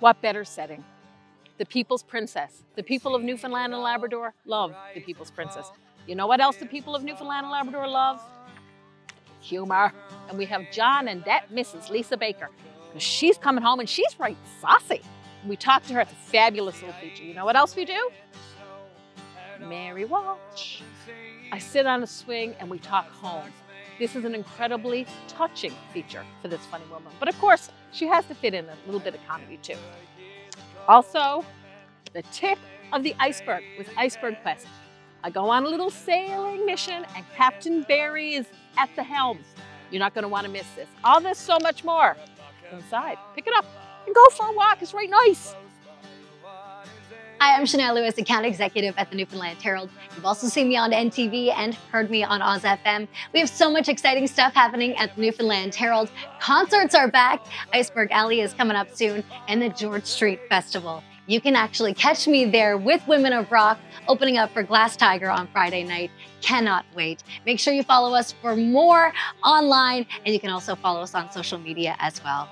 What better setting? The People's Princess. The people of Newfoundland and Labrador love the People's Princess. You know what else the people of Newfoundland and Labrador love? Humor. And we have John and that Mrs. Lisa Baker. She's coming home and she's right saucy. We talk to her. It's a fabulous little feature. You know what else we do? Mary Walsh. I sit on a swing and we talk home. This is an incredibly touching feature for this funny woman. But of course, she has to fit in a little bit of comedy too. Also, the tip of the iceberg with Iceberg Quest. I go on a little sailing mission and Captain Barry is at the helm. You're not going to want to miss this. Oh, All this, so much more. Inside, pick it up and go for a walk. It's right nice. Hi, I'm Shannell Lewis, account executive at the Newfoundland Herald. You've also seen me on NTV and heard me on Oz FM. We have so much exciting stuff happening at the Newfoundland Herald. Concerts are back. Iceberg Alley is coming up soon, and the George Street Festival. You can actually catch me there with Women of Rock opening up for Glass Tiger on Friday night. Cannot wait. Make sure you follow us for more online, and you can also follow us on social media as well.